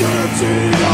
dirty.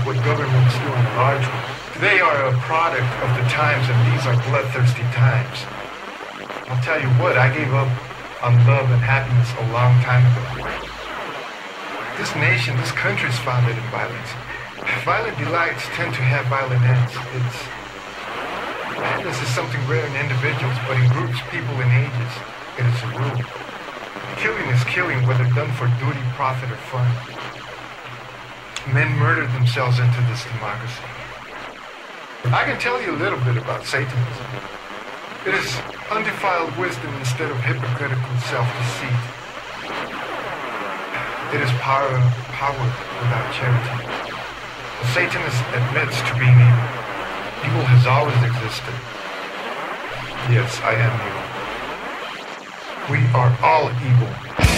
Scale what governments do in large. They are a product of the times, and these are bloodthirsty times. I'll tell you what, I gave up on love and happiness a long time ago. This nation, this country is founded in violence. Violent delights tend to have violent ends. It's madness is something rare in individuals, but in groups, people, and ages, it is a rule. Killing is killing, whether done for duty, profit, or fun. Men murdered themselves into this democracy. I can tell you a little bit about Satanism. It is undefiled wisdom instead of hypocritical self-deceit. It is power, power without charity. The Satanist admits to being evil. Evil has always existed. Yes, I am evil. We are all evil.